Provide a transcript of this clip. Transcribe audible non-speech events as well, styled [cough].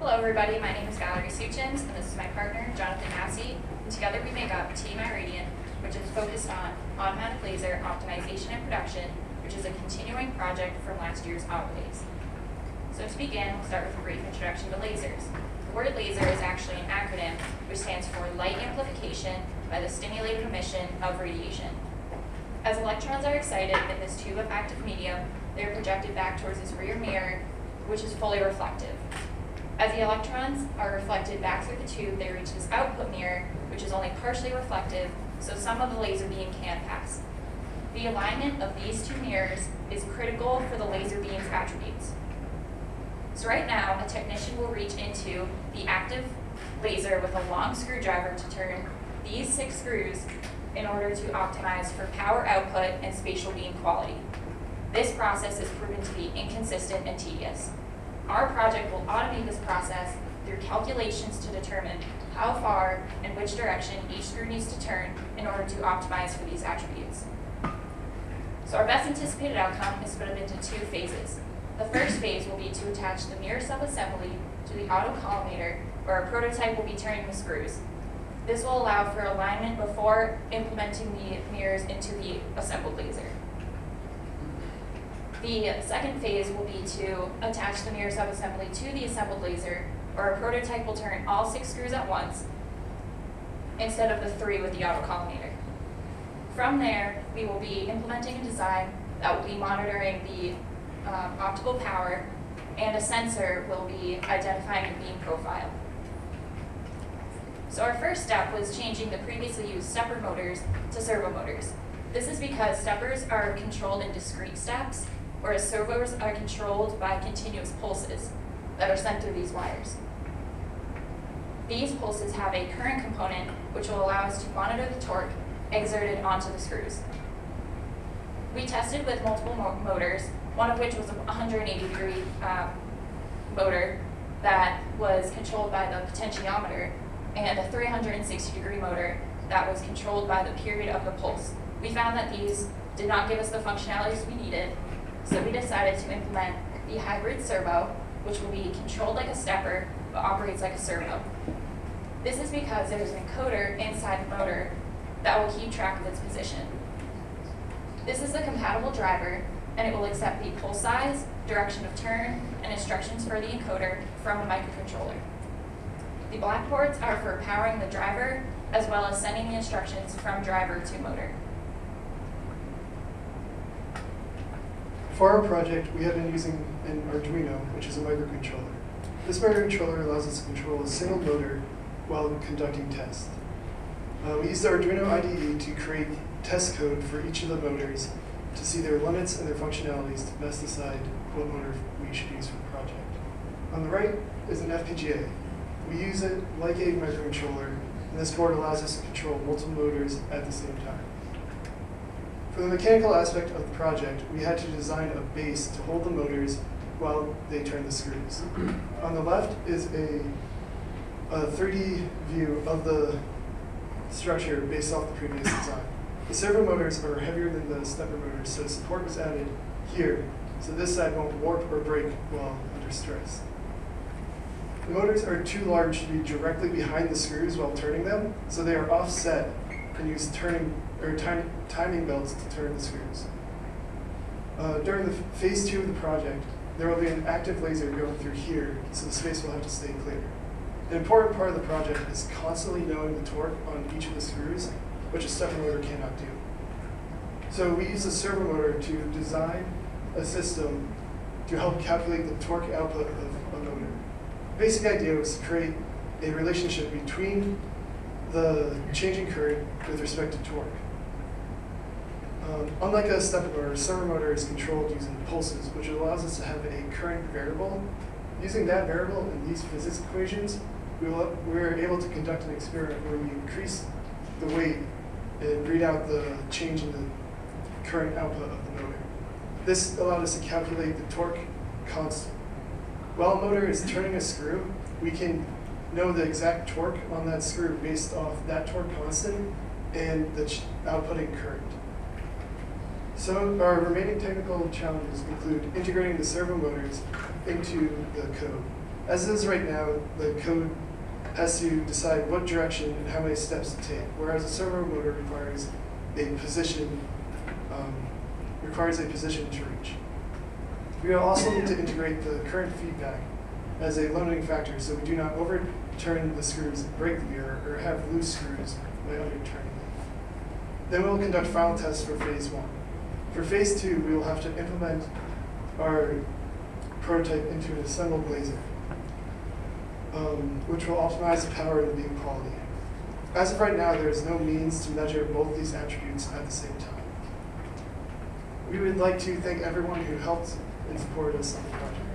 Hello, everybody. My name is Valerie Suchins, and this is my partner, Jonathan Massey. And together we make up Team Iradion, which is focused on automatic laser optimization and production, which is a continuing project from last year's Auto So to begin, we'll start with a brief introduction to lasers. The word laser is actually an acronym which stands for light amplification by the stimulated emission of radiation. As electrons are excited in this tube of active medium, they are projected back towards this rear mirror, which is fully reflective. As the electrons are reflected back through the tube, they reach this output mirror, which is only partially reflective, so some of the laser beam can pass. The alignment of these two mirrors is critical for the laser beam's attributes. So right now, a technician will reach into the active laser with a long screwdriver to turn these six screws in order to optimize for power output and spatial beam quality. This process is proven to be inconsistent and tedious. Our project will automate this process through calculations to determine how far and which direction each screw needs to turn in order to optimize for these attributes. So our best anticipated outcome is split into two phases. The first phase will be to attach the mirror subassembly to the auto collimator where a prototype will be turning the screws. This will allow for alignment before implementing the mirrors into the assembled laser. The second phase will be to attach the mirror subassembly to the assembled laser, or a prototype will turn all six screws at once instead of the three with the auto collimator. From there, we will be implementing a design that will be monitoring the um, optical power, and a sensor will be identifying the beam profile. So our first step was changing the previously used stepper motors to servo motors. This is because steppers are controlled in discrete steps, whereas servos are controlled by continuous pulses that are sent through these wires. These pulses have a current component which will allow us to monitor the torque exerted onto the screws. We tested with multiple mo motors, one of which was a 180 degree um, motor that was controlled by the potentiometer and a 360 degree motor that was controlled by the period of the pulse. We found that these did not give us the functionalities we needed, so we decided to implement the hybrid servo, which will be controlled like a stepper but operates like a servo. This is because there's an encoder inside the motor that will keep track of its position. This is a compatible driver and it will accept the pulse size, direction of turn, and instructions for the encoder from a microcontroller. The black ports are for powering the driver as well as sending the instructions from driver to motor. For our project, we have been using an Arduino, which is a microcontroller. This microcontroller allows us to control a single motor while conducting tests. Uh, we used the Arduino IDE to create test code for each of the motors to see their limits and their functionalities to best decide what motor we should use for the project. On the right is an FPGA. We use it like a microcontroller, and this board allows us to control multiple motors at the same time. For the mechanical aspect of the project, we had to design a base to hold the motors while they turn the screws. [clears throat] On the left is a, a 3D view of the structure based off the previous design. The servo motors are heavier than the stepper motors, so support was added here, so this side won't warp or break while under stress. The motors are too large to be directly behind the screws while turning them, so they are offset and use turning or time, timing belts to turn the screws. Uh, during the phase two of the project, there will be an active laser going through here, so the space will have to stay clear. An important part of the project is constantly knowing the torque on each of the screws, which a stepper motor cannot do. So we use a servo motor to design a system to help calculate the torque output of a motor. The basic idea was to create a relationship between the changing current with respect to torque. Um, unlike a stepper motor, a servo motor is controlled using pulses, which allows us to have a current variable. Using that variable in these physics equations, we, will, we were able to conduct an experiment where we increase the weight and read out the change in the current output of the motor. This allowed us to calculate the torque constant. While a motor is turning a screw, we can know the exact torque on that screw based off that torque constant and the outputting current. So our remaining technical challenges include integrating the servo motors into the code. As it is right now, the code has to decide what direction and how many steps to take, whereas a servo motor requires a position, um, requires a position to reach. We also need to integrate the current feedback as a limiting factor so we do not overturn the screws break the gear or have loose screws by underturning them. Then we will conduct final tests for phase one. For phase two, we will have to implement our prototype into an assembled laser, um, which will optimize the power and the beam quality. As of right now, there is no means to measure both these attributes at the same time. We would like to thank everyone who helped and supported us on the project.